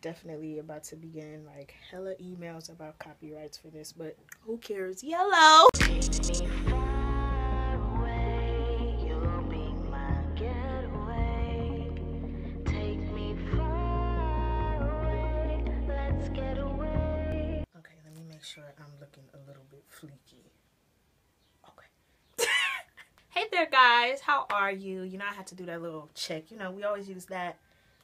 definitely about to begin like hella emails about copyrights for this, but who cares? Yellow! Be my get away. Take me far away. Let's get away. Okay, let me make sure I'm looking a little bit fleeky. Okay. hey there, guys. How are you? You know, I had to do that little check. You know, we always use that,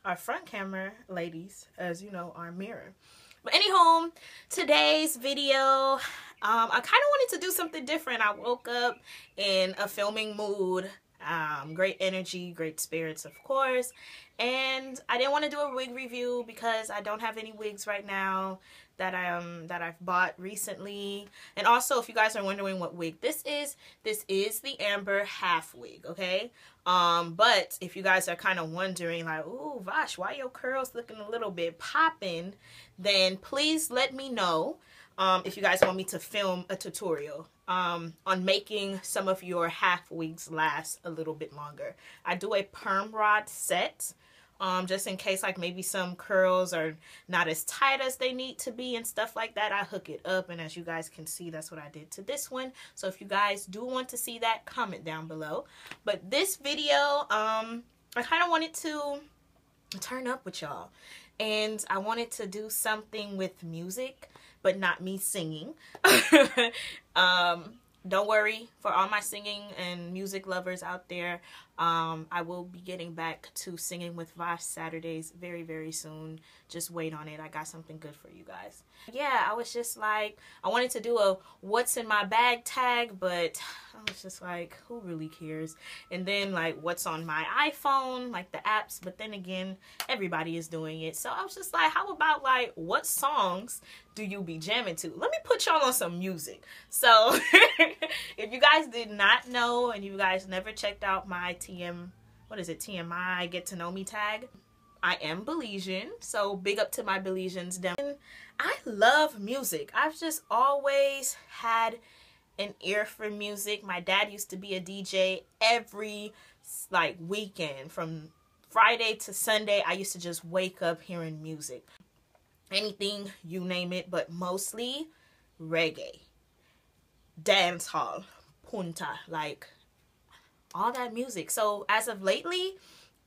our front camera, ladies, as you know, our mirror. But anyhow, today's video, um, I kind of wanted to do something different. I woke up in a filming mood um, great energy, great spirits, of course. And I didn't want to do a wig review because I don't have any wigs right now that I um that I've bought recently. And also, if you guys are wondering what wig this is, this is the Amber half wig, okay? Um, but if you guys are kind of wondering, like, ooh, Vash, why your curls looking a little bit popping? Then please let me know um, if you guys want me to film a tutorial um, on making some of your half wigs last a little bit longer. I do a perm rod set um, just in case like maybe some curls are not as tight as they need to be and stuff like that. I hook it up and as you guys can see that's what I did to this one. So if you guys do want to see that, comment down below. But this video, um, I kind of wanted to turn up with y'all and I wanted to do something with music but not me singing. um, don't worry for all my singing and music lovers out there. Um, I will be getting back to singing with Vash Saturdays very, very soon. Just wait on it. I got something good for you guys. Yeah, I was just like, I wanted to do a what's in my bag tag, but I was just like, who really cares? And then like what's on my iPhone, like the apps. But then again, everybody is doing it. So I was just like, how about like what songs do you be jamming to? Let me put y'all on some music. So if you guys did not know and you guys never checked out my TM, what is it, TMI, Get to Know Me tag. I am Belizean, so big up to my Belizeans. I love music. I've just always had an ear for music. My dad used to be a DJ every like weekend from Friday to Sunday. I used to just wake up hearing music. Anything, you name it, but mostly reggae, dance hall, punta, like all that music. So as of lately,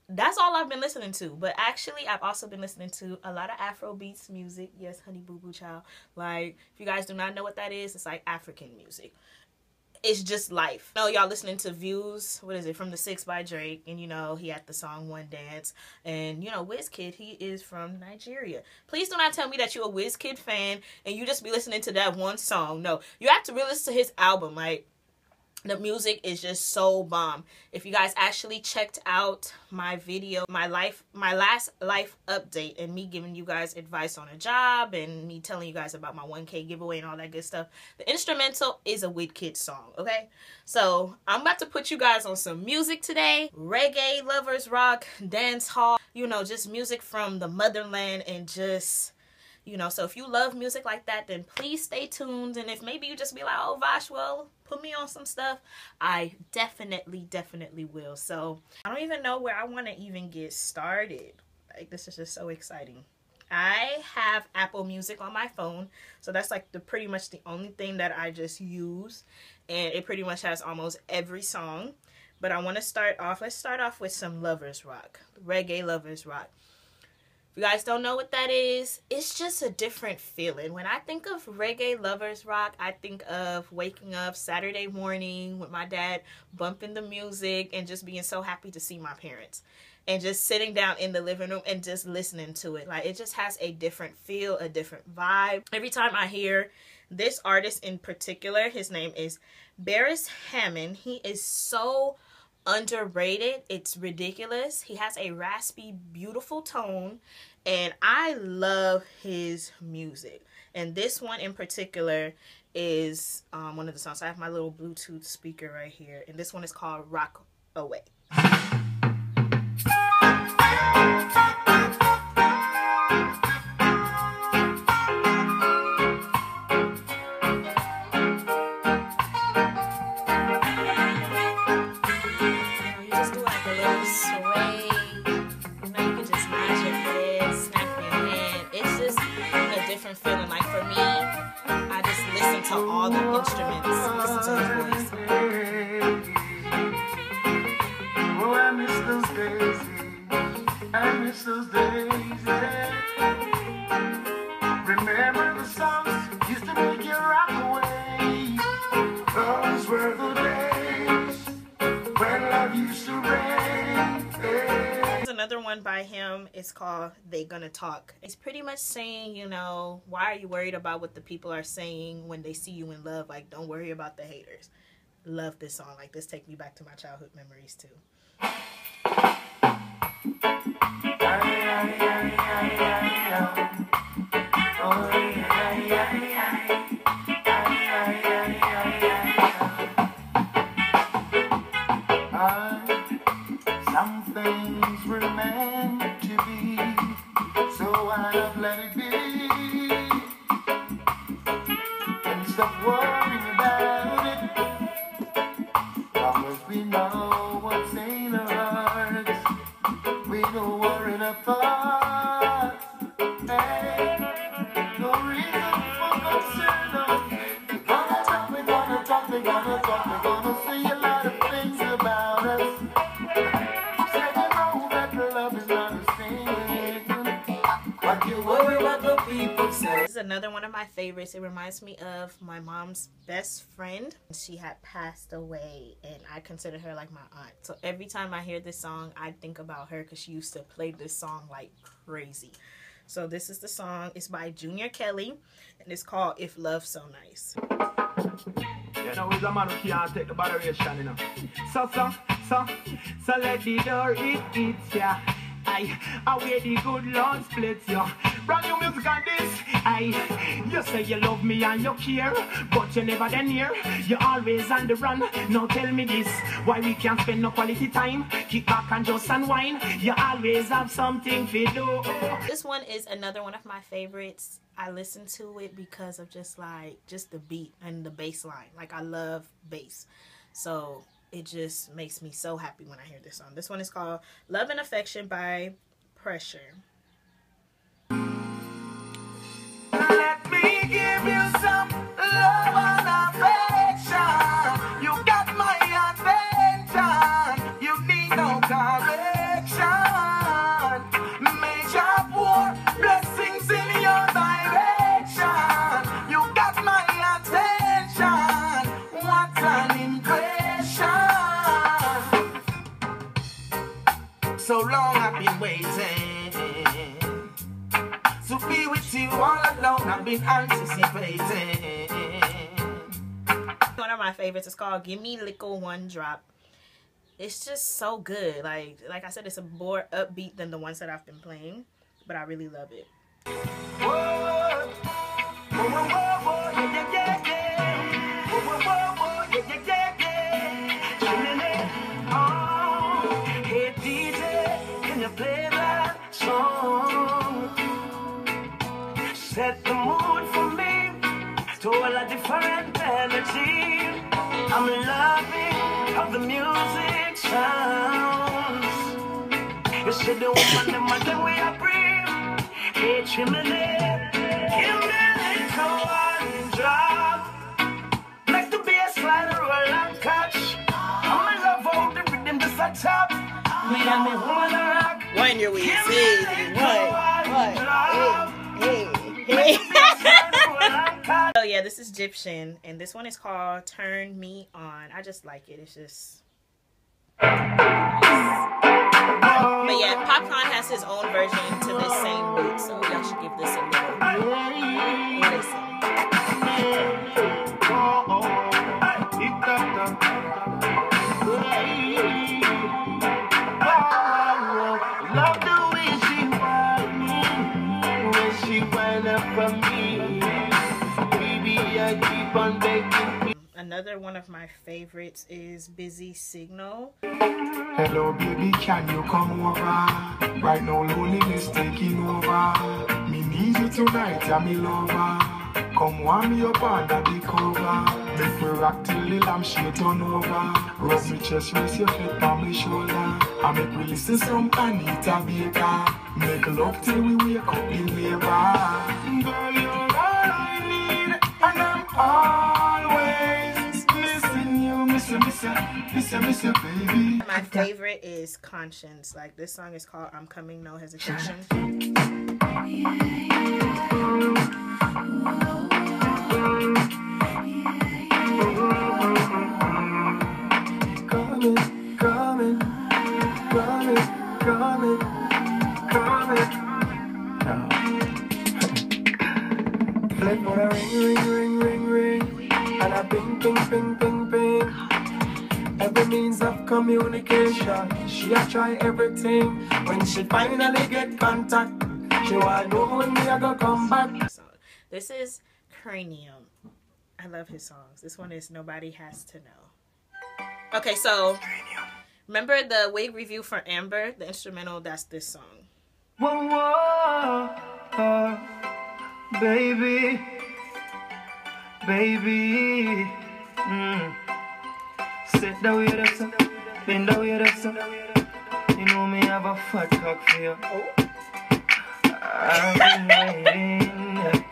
that's all I've been listening to. But actually, I've also been listening to a lot of Afro beats music. Yes, Honey Boo Boo Child. Like, if you guys do not know what that is, it's like African music. It's just life. No, y'all listening to Views, what is it, from the Six by Drake. And, you know, he had the song One Dance. And, you know, Wizkid, he is from Nigeria. Please do not tell me that you're a Wizkid fan and you just be listening to that one song. No, you have to really listen to his album. Like, the music is just so bomb. If you guys actually checked out my video my life my last life update and me giving you guys advice on a job and me telling you guys about my 1k giveaway and all that good stuff the instrumental is a Wizkid song okay? So i'm about to put you guys on some music today. Reggae lovers rock dance hall you know just music from the motherland and just you know so if you love music like that then please stay tuned. And if maybe you just be like oh Vash well put me on some stuff I definitely definitely will. So I don't even know where I want to even get started. Like this is just so exciting. I have Apple Music on my phone so that's like the pretty much the only thing that I just use and it pretty much has almost every song. But I want to start off let's start off with some lovers rock reggae lovers rock you guys don't know what that is, it's just a different feeling. When I think of reggae lovers rock, I think of waking up Saturday morning with my dad bumping the music and just being so happy to see my parents and just sitting down in the living room and just listening to it. Like it just has a different feel, a different vibe. Every time I hear this artist in particular, his name is Beres Hammond. He is so underrated. It's ridiculous. He has a raspy, beautiful tone, and I love his music. And this one in particular is um, one of the songs. I have my little Bluetooth speaker right here, and this one is called Rock Away. They Gonna Talk. It's pretty much saying, you know, why are you worried about what the people are saying when they see you in love? Like, don't worry about the haters. Love this song. Like, this take me back to my childhood memories too. Another one of my favorites. It reminds me of my mom's best friend. She had passed away, and I consider her like my aunt. So every time I hear this song, I think about her because she used to play this song like crazy. So this is the song. It's by Junior Kelly, and it's called "If Love So Nice." You know, a man who can't take the. So, so, so, so let the door ya. I, away the good Lord splits ya. Brand new music on this. I, you say you love me and you care, but you never then near. You always on the run. Now tell me this, why we can't spend no quality time? Kick back and just unwind. You always have something to do. This one is another one of my favorites. I listen to it because of just like just the beat and the bass line. Like I love bass. So it just makes me so happy when I hear this song. This one is called Love and Affection by Pressure. Let me give you some love So long I've been waiting to be with you all alone. I've been anticipating. One of my favorites is called Give Me Likkle One Drop. It's just so good. Like like I said, it's a more upbeat than the ones that I've been playing, but I really love it. Whoa, whoa, whoa, Set the mood for me to all a different energy. I'm loving how the music sounds. You see the woman, the man, the way I breathe. Hey, chimney, give me a little one drop. Make the bass line roll and catch. I'm in love how the rhythm just a top. Me and me woman a rock. One your ways. Give me Hey, a little what? one What? Drop. Hey, hey, Make hey. the bass line roll and catch. Oh yeah, this is Gyptian, and this one is called "Turn Me On." I just like it. It's just. But yeah, Popcaan has his own version to this same beat, so y'all should give this a little listen. Another one of my favorites is "Busy Signal." Hello, baby, can you come over? Right now, loneliness taking over. Me need you tonight, yeah, me lover. Come warm me up under the cover. Make me rock till the lampshade turn over. Rub me chest, raise your head on my shoulder. I make we listen some Anita Baker. Make love till we wake up in labor. Girl, miss ya, miss ya, miss ya, baby. My favorite is Konshens. Like this song is called I'm Coming No Hesitation. Coming, coming, coming, coming, coming. Play for a ring, ring, ring, ring, ring, and a ping, ping, ping, ping. Every means of communication, she a try everything. When she finally get contact, she want know when me a go come back. This is Kranium. I love his songs. This one is Nobody Has to Know. Okay, so remember the wig review for Amber, the instrumental, that's this song. Whoa, whoa, oh, baby, baby. Mm. Sit down with us, bend down with us. You know me have a fat cock for you. I've been waiting.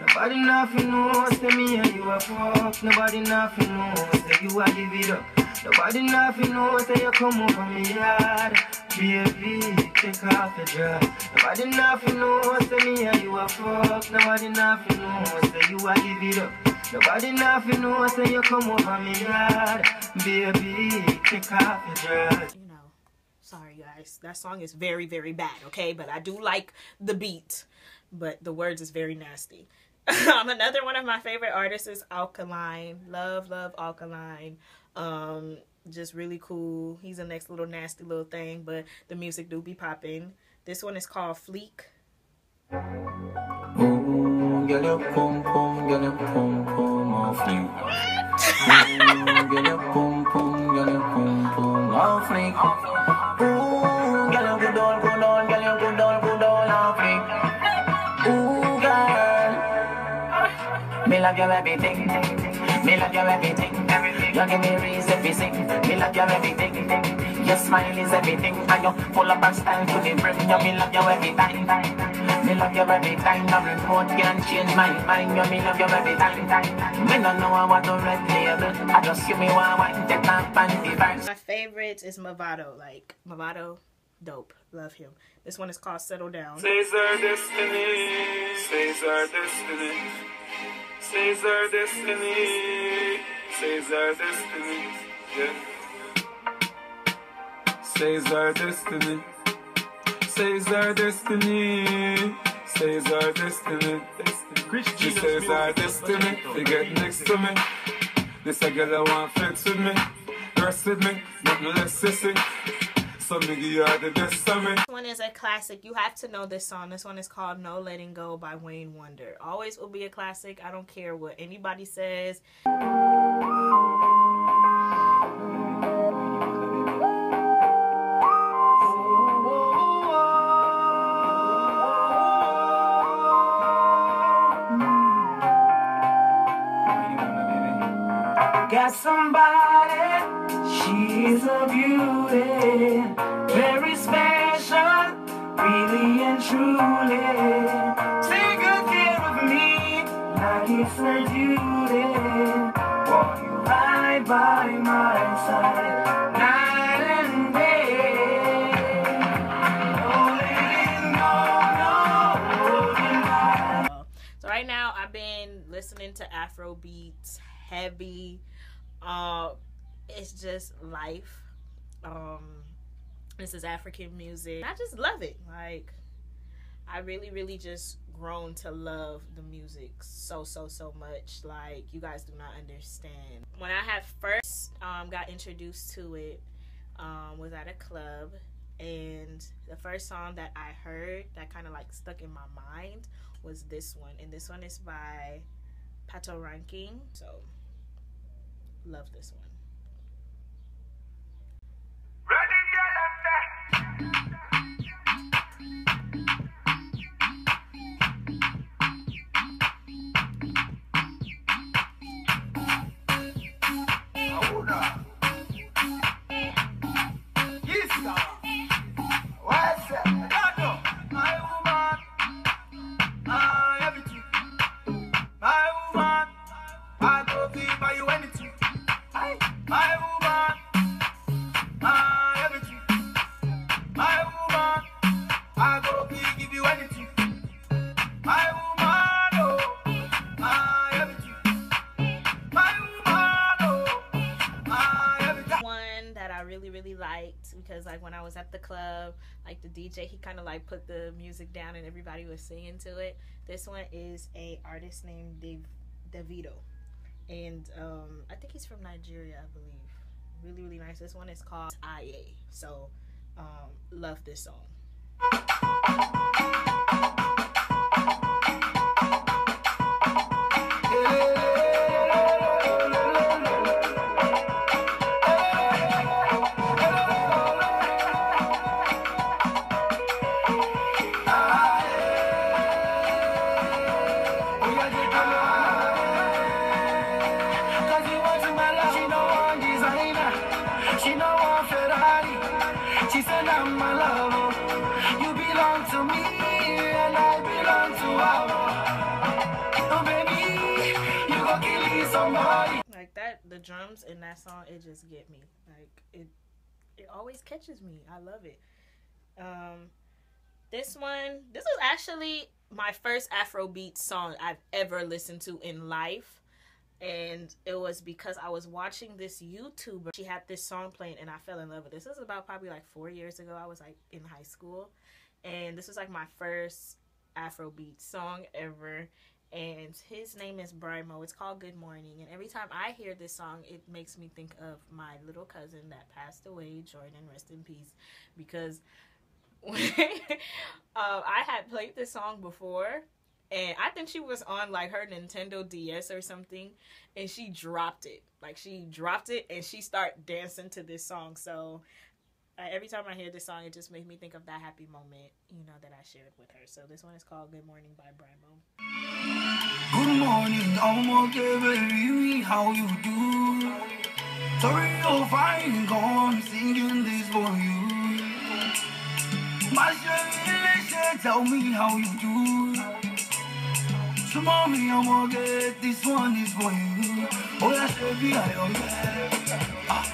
Nobody nothing knows say me and you a fuck. Nobody nothing knows say you a give it up. Nobody nothing knows say you come over me yard. Baby, take off your dress. Nobody nothing knows say me and you a fuck. Nobody nothing knows say you a give it up. Nobody nothing knows say you come over me yard. Baby, off your dress. You know, sorry guys, that song is very, very bad, okay? But I do like the beat, but the words is very nasty. um, another one of my favorite artists is Alkaline. Love, love Alkaline. Um, just really cool. He's the next little nasty little thing, but the music do be popping. This one is called Fleek. Ooh, girl, your pum pum, girl, your pum pum off you. Girl, your pum pum, girl, your pum pum off fleek. Ooh, girl, you good on, good on, girl, you good on, good on off fleek. Ooh, girl, me love your everything. Me love your everything. You give me reason to sing. Me love your everything. Your smile is everything, and you pull up and style to the brim. You me love you every time. Me love you every time. No remote can change my mind. You me love you every time. Me no know I want to red label. I just give me one one take off and the. My favorite is Mavado. Like, Mavado, dope. Love him. This one is called Settle Down. Says our destiny, says our destiny, says our destiny, says our destiny, yeah. Says our destiny, says our destiny, says our destiny. She says our destiny, they get next to me. This a girl I want flex with me, rest with me, nothing less sissy. So nigga, you are the best of me. This one is a classic. You have to know this song. This one is called No Letting Go by Wayne Wonder. Always will be a classic. I don't care what anybody says. Got somebody, she's a beauty, very special, really and truly. Take good care of me, like it's her duty. Want you right by my side, night and day. So right now I've been listening to Afro beats, heavy. Uh, it's just life. Um, this is African music. I just love it. Like I really, really just grown to love the music so, so, so much. Like you guys do not understand. When I had first um, got introduced to it, um, was at a club, and the first song that I heard that kind of like stuck in my mind was this one, and this one is by Patoranking. So love this one. Like when I was at the club, like the DJ, he kind of like put the music down and everybody was singing to it. This one is a artist named Dave Davido, and um, I think he's from Nigeria, I believe. Really, really nice. This one is called Aye. So, um, love this song. Drums in that song it just get me. Like it it always catches me. I love it. Um this one this was actually my first afrobeat song i've ever listened to in life. And it was because i was watching this youtuber. She had this song playing and i fell in love with this this was about probably like four years ago. I was like in high school. And this was like my first afrobeat song ever and his name is Brymo. It's called Good Morning. And every time I hear this song, it makes me think of my little cousin that passed away, Jordan, rest in peace, because uh, I had played this song before. And I think she was on like her Nintendo DS or something, and she dropped it. Like she dropped it, and she started dancing to this song. So uh, every time I hear this song, it just makes me think of that happy moment, you know, that I shared with her. So this one is called "Good Morning" by Brymo. Good morning, I'm okay. How you do? Sorry, you're fine. Gone singing this for you. My shit, tell me how you do. So, mommy, I'm okay. This one is for you. Oh, yeah, baby, I am yeah. Ah,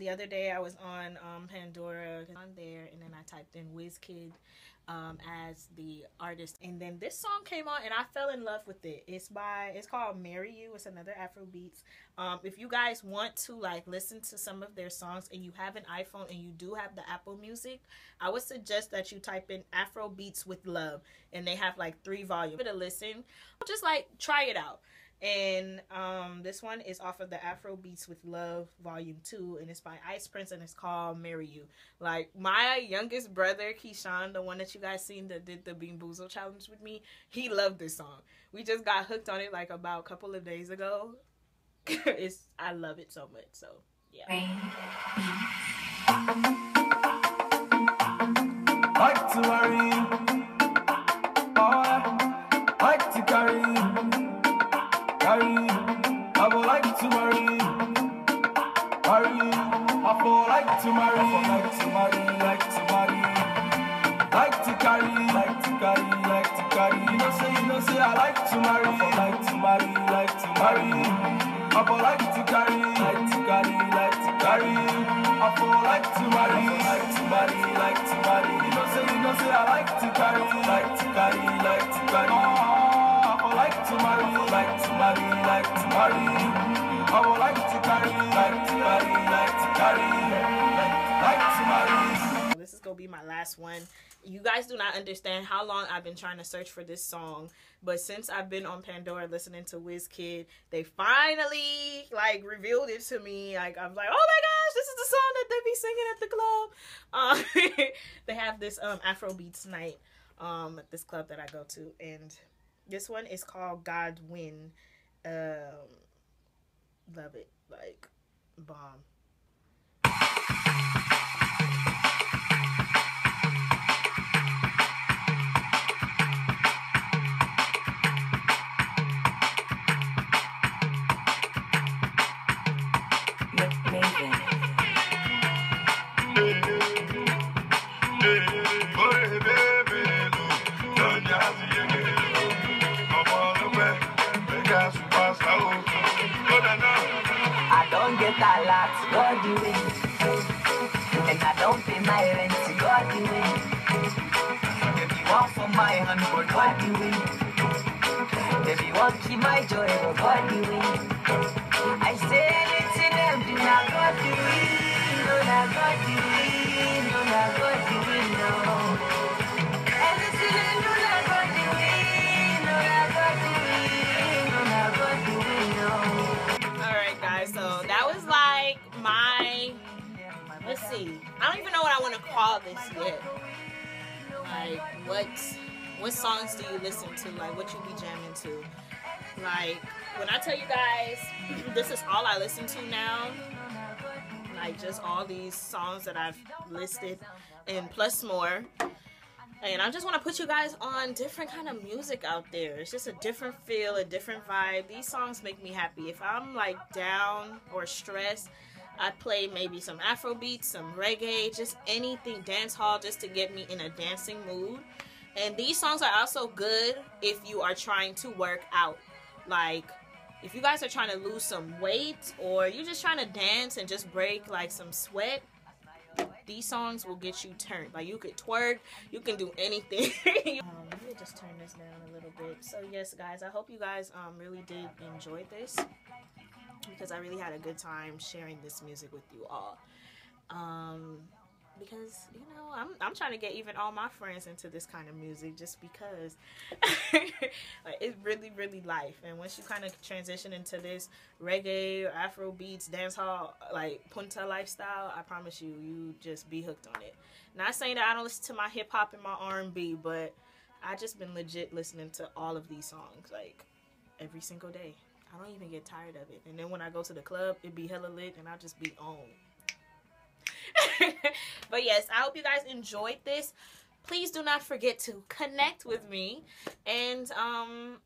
The other day I was on um, Pandora on there, and then I typed in Wizkid um, as the artist, and then this song came on, and I fell in love with it. It's by it's called "Marry You." It's another Afro beats. Um, if you guys want to like listen to some of their songs, and you have an iPhone and you do have the Apple Music, I would suggest that you type in Afro beats with love, and they have like three volumes. Give it a listen, just like try it out and um this one is off of the afro beats with love volume 2 and it's by ice prince and it's called marry you. Like my youngest brother keyshawn the one that you guys seen that did the bean boozle challenge with me he loved this song. We just got hooked on it like about a couple of days ago. It's i love it so much so yeah carry. I would like to marry, marry. I for like to marry, like to marry, like to marry. Like to carry, like to carry, like to carry. You know say, you know say I like to marry, like to marry, like to marry. I for like to marry, like to marry. I would like to carry, like to carry, like to carry, this is gonna be my last one you guys do not understand how long I've been trying to search for this song, but since I've been on Pandora listening to Wizkid, they finally like revealed it to me. Like I'm like, oh my gosh, this is the song that they be singing at the club. Um, they have this um Afro Beats night um at this club that I go to, and this one is called God Win. Um, love it, like bomb. And I don't pay my rent, to God do it. If you for my hand, but God do it. If you want keep my joy, but God do it. See. I don't even know what I want to call this yet. Like what? What songs do you listen to? Like what you be jamming to? Like when I tell you guys, this is all I listen to now. Like just all these songs that I've listed, and plus more. And I just want to put you guys on different kind of music out there. It's just a different feel, a different vibe. These songs make me happy. If I'm like down or stressed, I play maybe some Afro beats, some reggae, just anything dance hall just to get me in a dancing mood. And these songs are also good if you are trying to work out. Like if you guys are trying to lose some weight or you're just trying to dance and just break like some sweat, these songs will get you turned. Like you could twerk, you can do anything. um, let me just turn this down a little bit. So yes, guys, I hope you guys um really did enjoy this because I really had a good time sharing this music with you all. Um, because you know I'm I'm trying to get even all my friends into this kind of music just because like it's really really life. And once you kind of transition into this reggae afro beats dance hall like punta lifestyle I promise you you just be hooked on it. Not saying that I don't listen to my hip hop and my R&B but I just been legit listening to all of these songs like every single day I don't even get tired of it and then when I go to the club it be hella lit and I'll just be on but yes, I hope you guys enjoyed this. Please do not forget to connect with me. And um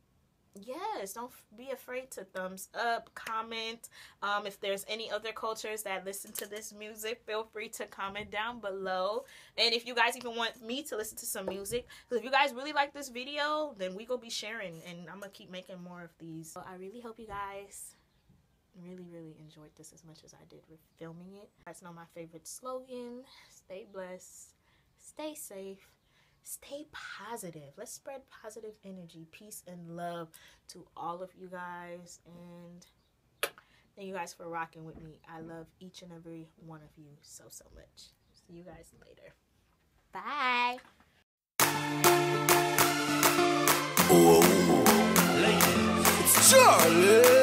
yes, don't be afraid to thumbs up, comment. Um if there's any other cultures that listen to this music, feel free to comment down below. And if you guys even want me to listen to some music, because if you guys really like this video, then we gonna be sharing and I'm gonna keep making more of these. So I really hope you guys really really enjoyed this as much as I did with filming it. that's not my favorite slogan, stay blessed, stay safe, stay positive. Let's spread positive energy, peace, and love to all of you guys. And thank you guys for rocking with me. I love each and every one of you so, so much. See you guys later. Bye. Whoa. It's Charlie.